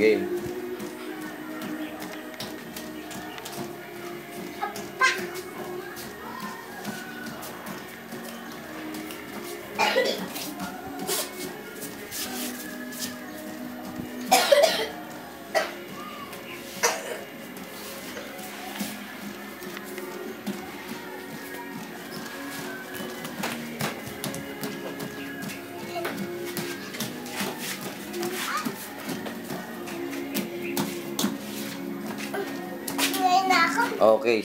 game. Okay.